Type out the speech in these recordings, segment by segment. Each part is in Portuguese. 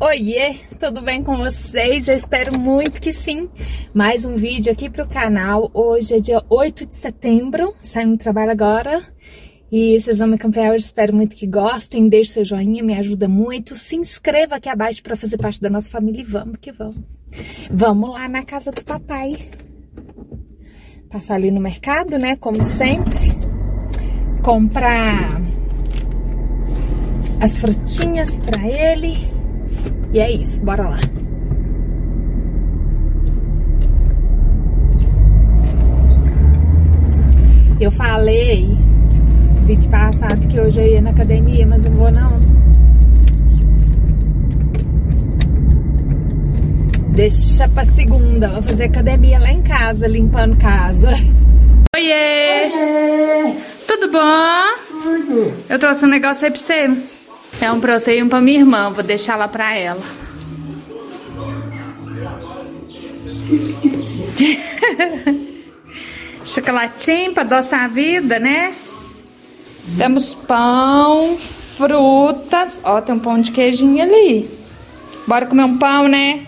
Oiê, tudo bem com vocês? Eu espero muito que sim. Mais um vídeo aqui pro canal. Hoje é dia 8 de setembro, saindo do trabalho agora. E vocês vão me acompanhar hoje, espero muito que gostem. Deixe seu joinha, me ajuda muito. Se inscreva aqui abaixo para fazer parte da nossa família e vamos que vamos. Vamos lá na casa do papai. Passar ali no mercado, né, como sempre. Comprar as frutinhas para ele. E é isso, bora lá. Eu falei no vídeo passado que hoje eu ia na academia, mas não vou não. Deixa pra segunda, vou fazer academia lá em casa, limpando casa. Oiê! Oiê! Tudo bom? Tudo. Eu trouxe um negócio aí pra você. É um pra um pra minha irmã. Vou deixar lá pra ela. Chocolatinho pra adoçar a vida, né? Temos pão, frutas. Ó, tem um pão de queijinho ali. Bora comer um pão, né?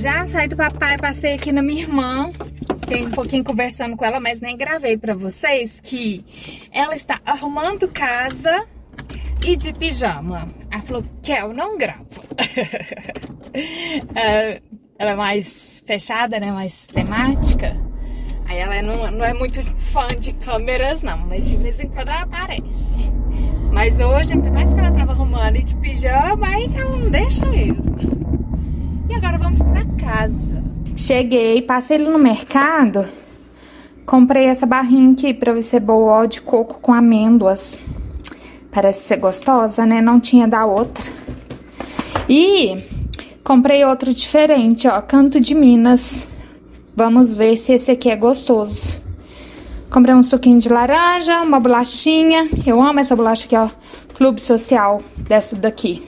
Já saí do papai, passei aqui na minha irmã. Fiquei um pouquinho conversando com ela, mas nem gravei pra vocês que ela está arrumando casa e de pijama. Ela falou, Kel, não gravo. É, ela é mais fechada, né? Mais temática. Aí ela não, não é muito fã de câmeras, não. Mas de vez em quando ela aparece. Mas hoje, ainda mais que ela tava arrumando e de pijama, aí que ela não deixa mesmo. E agora vamos pra casa. Cheguei, passei no mercado, comprei essa barrinha aqui pra ver se boa, de coco com amêndoas. Parece ser gostosa, né? Não tinha da outra. E comprei outro diferente, ó, Canto de Minas. Vamos ver se esse aqui é gostoso. Comprei um suquinho de laranja, uma bolachinha. Eu amo essa bolacha aqui, ó. Clube Social, dessa daqui.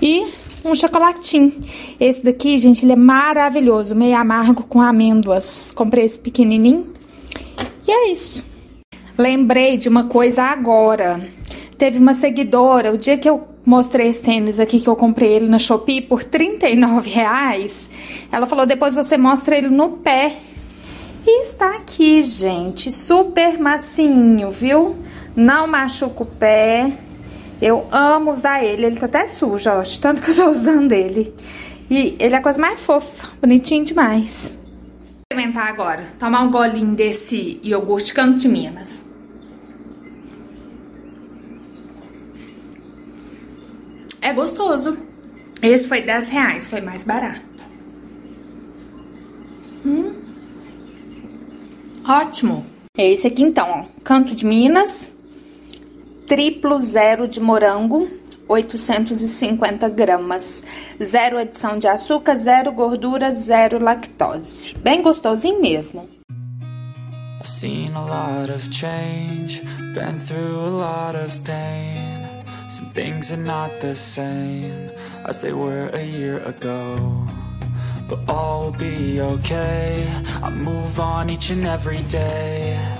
E um chocolatinho. Esse daqui, gente, ele é maravilhoso, meio amargo com amêndoas. Comprei esse pequenininho. E é isso. Lembrei de uma coisa agora. Teve uma seguidora, o dia que eu mostrei esse tênis aqui, que eu comprei ele na Shopee por 39 reais, ela falou, depois você mostra ele no pé. E está aqui, gente, super macinho, viu? Não machuca o pé. Eu amo usar ele, ele tá até sujo, ó, tanto que eu tô usando ele. E ele é a coisa mais fofa, bonitinho demais. Vou experimentar agora, tomar um golinho desse iogurte Canto de Minas. É gostoso. Esse foi 10 reais, foi mais barato. Hum. Ótimo. É esse aqui então, ó, Canto de Minas triplo zero de morango, 850 gramas. Zero adição de açúcar, zero gordura, zero lactose. Bem gostosinho mesmo. I've seen a lot of change, been through a lot of pain. Some things are not the same as they were a year ago. But all will be okay. I move on each and every day.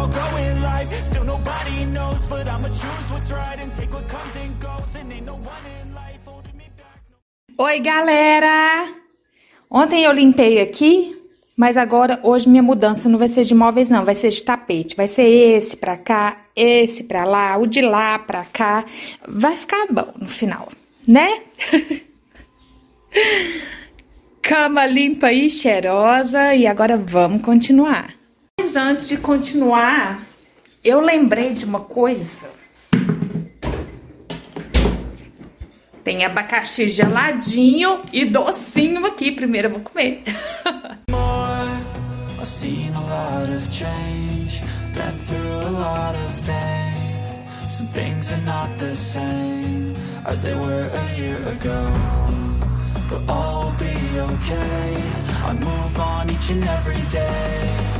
Still nobody knows, but I'ma choose what's right and take what comes and goes. And ain't no one in life holding me back. Oi, galera! Ontem eu limpei aqui, mas agora, hoje, minha mudança não vai ser de móveis, não. Vai ser de tapete. Vai ser esse pra cá, esse pra lá, o de lá pra cá. Vai ficar bom no final, né? Cama limpa e cheirosa. E agora vamos continuar. Mas antes de continuar, eu lembrei de uma coisa. Tem abacaxi geladinho e docinho aqui. Primeiro eu vou comer. But all will be okay. I move on each and every day.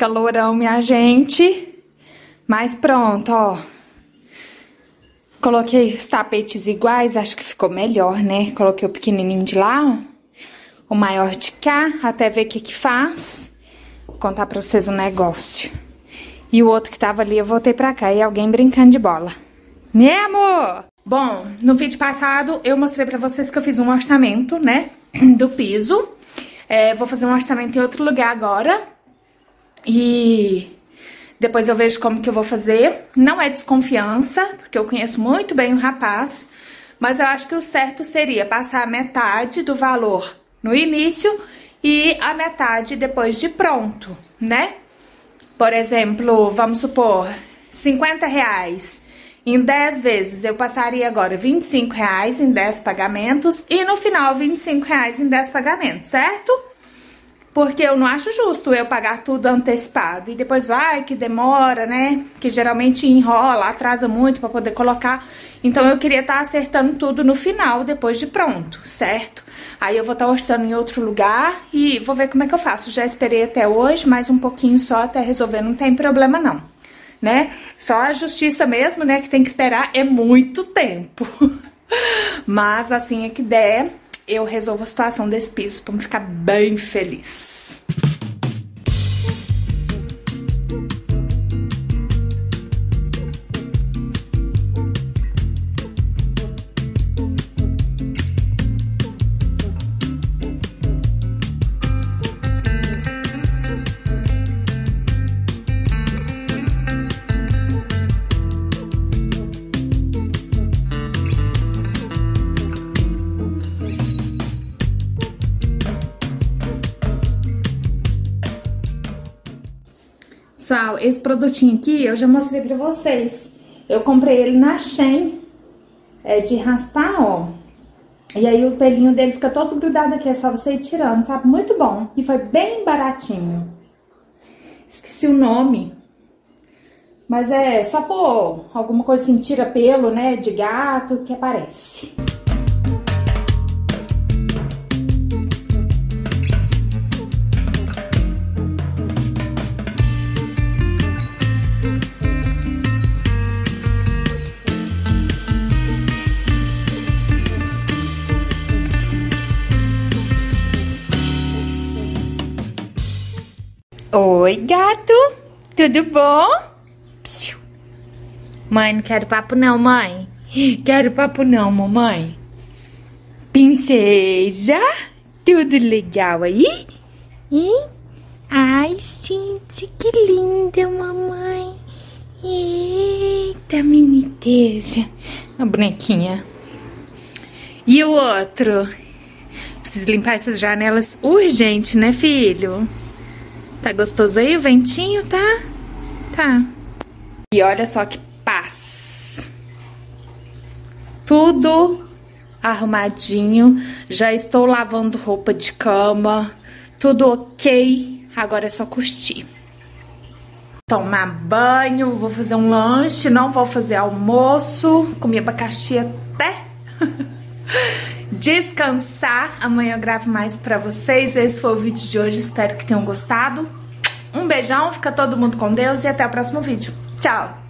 Calorão, minha gente. Mas pronto, ó. Coloquei os tapetes iguais, acho que ficou melhor, né? Coloquei o pequenininho de lá, ó. O maior de cá, até ver o que que faz. Vou contar pra vocês um negócio. E o outro que tava ali, eu voltei pra cá. E alguém brincando de bola. Né, amor? Bom, no vídeo passado, eu mostrei pra vocês que eu fiz um orçamento, né? Do piso. É, vou fazer um orçamento em outro lugar agora. E depois eu vejo como que eu vou fazer. Não é desconfiança, porque eu conheço muito bem o rapaz. Mas eu acho que o certo seria passar metade do valor no início e a metade depois de pronto, né? Por exemplo, vamos supor, 50 reais em 10 vezes. Eu passaria agora 25 reais em 10 pagamentos e no final 25 reais em 10 pagamentos, certo? Porque eu não acho justo eu pagar tudo antecipado. E depois vai que demora, né? Que geralmente enrola, atrasa muito pra poder colocar. Então eu queria estar acertando tudo no final, depois de pronto, certo? Aí eu vou estar orçando em outro lugar e vou ver como é que eu faço. Já esperei até hoje, mais um pouquinho só até resolver, não tem problema não, né? Só a justiça mesmo, né, que tem que esperar é muito tempo. Mas assim é que der, eu resolvo a situação desse piso me ficar bem feliz. Pessoal, esse produtinho aqui eu já mostrei pra vocês. Eu comprei ele na Shein, é de raspar, ó. E aí o pelinho dele fica todo grudado aqui, é só você ir tirando, sabe? Muito bom. E foi bem baratinho. Esqueci o nome. Mas é só por alguma coisa assim, tira pelo, né, de gato, que aparece. Oi, gato. Tudo bom? Psiu. Mãe, não quero papo não, mãe. Quero papo não, mamãe. Princesa, tudo legal aí? Hein? Ai, gente, que linda, mamãe. Eita, meniteza. A bonequinha. E o outro? Preciso limpar essas janelas urgente, né, filho? Tá gostoso aí o ventinho, tá? Tá. E olha só que paz. Tudo arrumadinho. Já estou lavando roupa de cama. Tudo ok. Agora é só curtir. Tomar banho, vou fazer um lanche, não vou fazer almoço. Comi abacaxi até. descansar. Amanhã eu gravo mais pra vocês. Esse foi o vídeo de hoje. Espero que tenham gostado. Um beijão, fica todo mundo com Deus e até o próximo vídeo. Tchau!